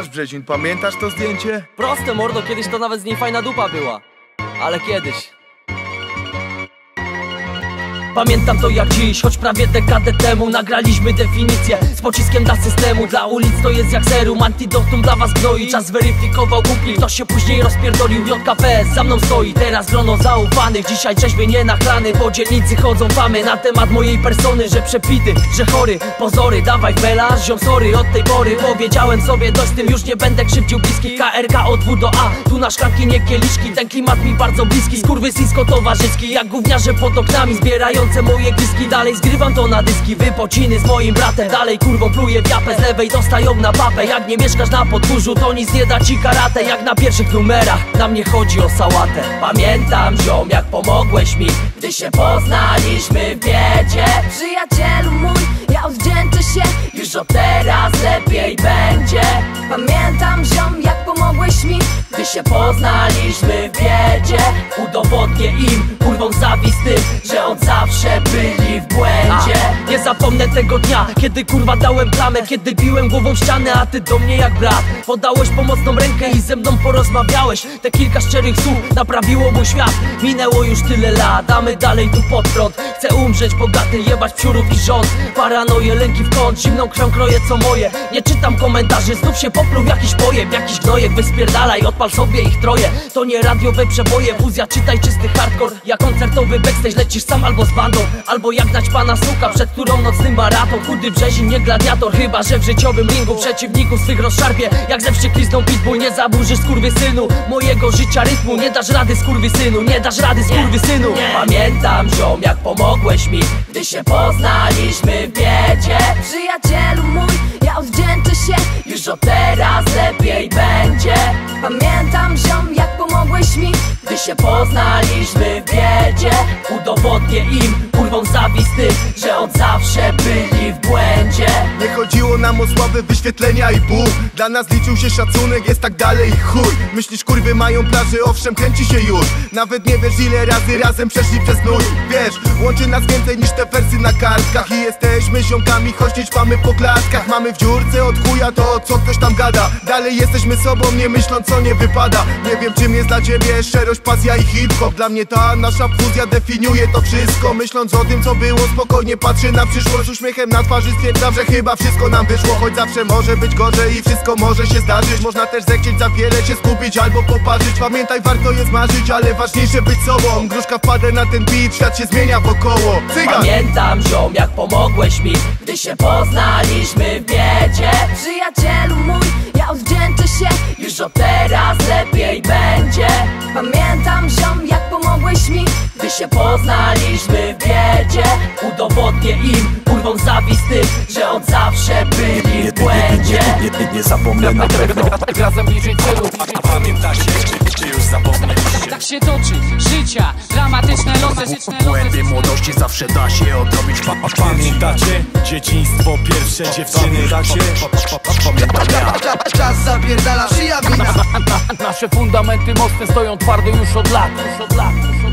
Patrz Brzezin, pamiętasz to zdjęcie? Proste mordo, kiedyś to nawet z niej fajna dupa była. Ale kiedyś. Pamiętam to jak dziś, choć prawie dekadę temu Nagraliśmy definicję. Z pociskiem dla systemu Dla ulic to jest jak serum, antidotum dla was gnoi Czas zweryfikował Google, ktoś się później rozpierdolił JKP za mną stoi, teraz grono zaufanych Dzisiaj trzeźwy nie nachlany, po dzielnicy chodzą famy Na temat mojej persony, że przepity, że chory. Pozory, dawaj fela, ziom sorry Od tej pory powiedziałem sobie dość tym. Już nie będę krzywdził bliskich. KRK od W do A Tu na szklanki nie kieliszki, ten klimat mi bardzo bliski. Skurwysysko towarzyski, jak gówniarze pod oknami Moje gwizdki, dalej zgrywam to na dyski. Wypociny z moim bratem, dalej kurwo pluję w Z lewej dostają na papę, jak nie mieszkasz na podwórzu To nic nie da ci karate, jak na pierwszych numerach Na mnie chodzi o sałatę. Pamiętam ziom, jak pomogłeś mi Gdy się poznaliśmy w biedzie. Przyjacielu mój, ja odwdzięczę się Już od teraz lepiej będzie. Pamiętam ziom, jak pomogłeś mi się poznaliśmy w biedzie. Udowodnię im, kurwą zawistym Że od zawsze byli w błędzie. Nie zapomnę tego dnia, kiedy kurwa dałem plamę Kiedy biłem głową ścianę, a ty do mnie jak brat. Podałeś pomocną rękę i ze mną porozmawiałeś. Te kilka szczerych słów naprawiło mój świat. Minęło już tyle lat, a my dalej tu pod prąd. Chcę umrzeć bogaty, jebać psiurów i rząd Paranoje, lęki w kąt, zimną krwią kroję co moje. Nie czytam komentarzy, znów się popluł jakiś pojeb Jakiś gnojek, wyspierdalaj, odpal sobie ich troje. To nie radiowe przeboje, fuzja, czytaj czysty hardcore. Jak koncertowy backstage, lecisz sam albo z bandą Albo jak dać pana suka, przed którą nocny maraton Chudy brzezin, nie gladiator, chyba że w życiowym ringu. Przeciwników swych rozszarpie, jak ze wścieklizną pitbull. Nie zaburzysz synu mojego życia rytmu. Nie dasz rady synu, nie dasz rady synu. Pamiętam ziom, jak pomogłeś mi Gdy się poznaliśmy w biedzie. Przyjacielu się poznaliśmy w biedzie. Udowodnię im, zawistym Że od zawsze byli w błędzie. Nie chodziło nam o sławy wyświetlenia i ból. Dla nas liczył się szacunek, jest tak dalej chuj. Myślisz kurwy mają plaży, owszem kręci się już. Nawet nie wiesz ile razy razem przeszli przez nóż Wiesz, łączy nas więcej niż te wersy na kartkach. I jesteśmy ziomkami, choć nie po klatkach. Mamy w dziurce od chuja to co ktoś tam gada. Dalej jesteśmy sobą, nie myśląc co nie wypada. Nie wiem czym jest dla ciebie szczerość, pasja i hip-hop. Dla mnie ta nasza fuzja definiuje to wszystko Myśląc o tym co było, spokojnie patrzę na przyszłość. Uśmiechem na twarzy stwierdzam, że chyba wszystko nam wyszło Choć zawsze może być gorzej i wszystko może się zdarzyć. Można też zechcieć za wiele się skupić albo poparzyć. Pamiętaj, warto jest marzyć, ale ważniejsze być sobą. Gruszka wpadę na ten beat, świat się zmienia wokoło. Cygan! Pamiętam ziom, jak pomogłeś mi. Gdy się poznaliśmy w biedzie. Przyjacielu mój, ja odwdzięczę się. Już od teraz lepiej będzie. Pamiętam ziom, jak pomogłeś mi. Gdy się poznaliśmy Udowodnię im, kurwą zawistym Że od zawsze byli w błędzie. Nie, nie, nie zapomnę na pewno. Razem bliżej celu. A pamiętacie, czy już zapomnieliście? Tak się toczy, życia, dramatyczne losy W głębi młodości zawsze da się odrobić pa, Pamiętacie? Dzieciństwo, pierwsze dziewczyny. Pamiętacie? Pamiętam ja. Czas zapierdala, szyja wina? Nasze fundamenty mocne stoją twardo już od lat Już od lat, już